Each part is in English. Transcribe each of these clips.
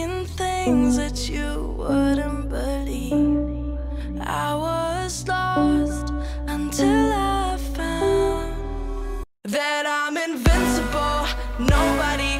seen things that you wouldn't believe. I was lost until I found that I'm invincible. Nobody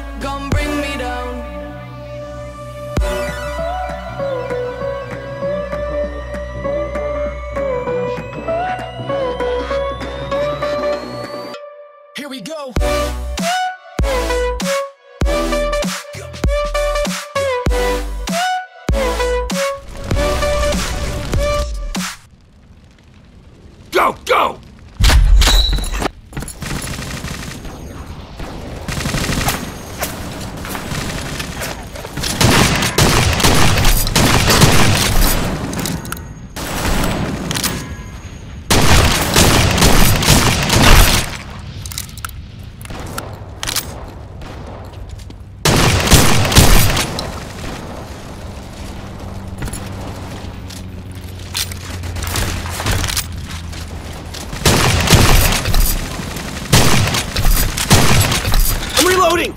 reloading!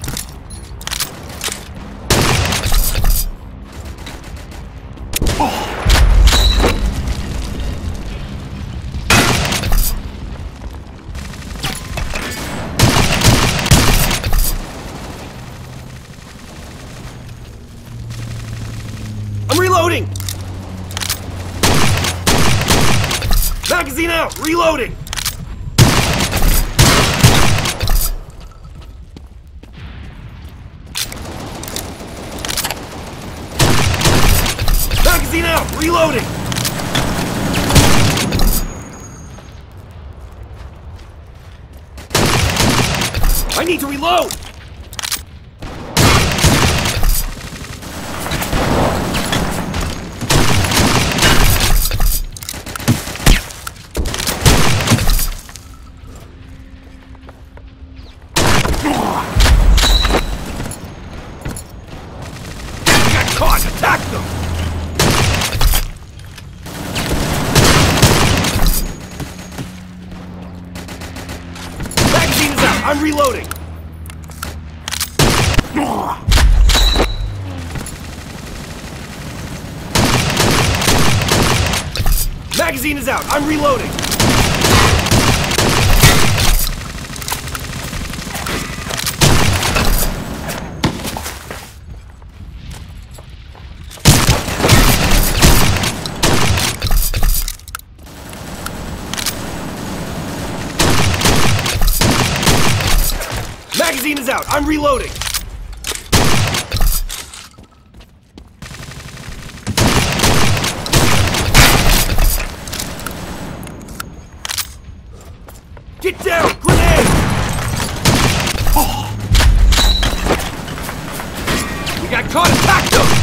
I'm reloading! Magazine out! Reloading! Magazine out! Reloading! I need to reload! Attack them! Magazine is out! I'm reloading! Magazine is out! I'm reloading! Magazine is out! I'm reloading! Get down! Grenade! Oh. We got caught! Attack them!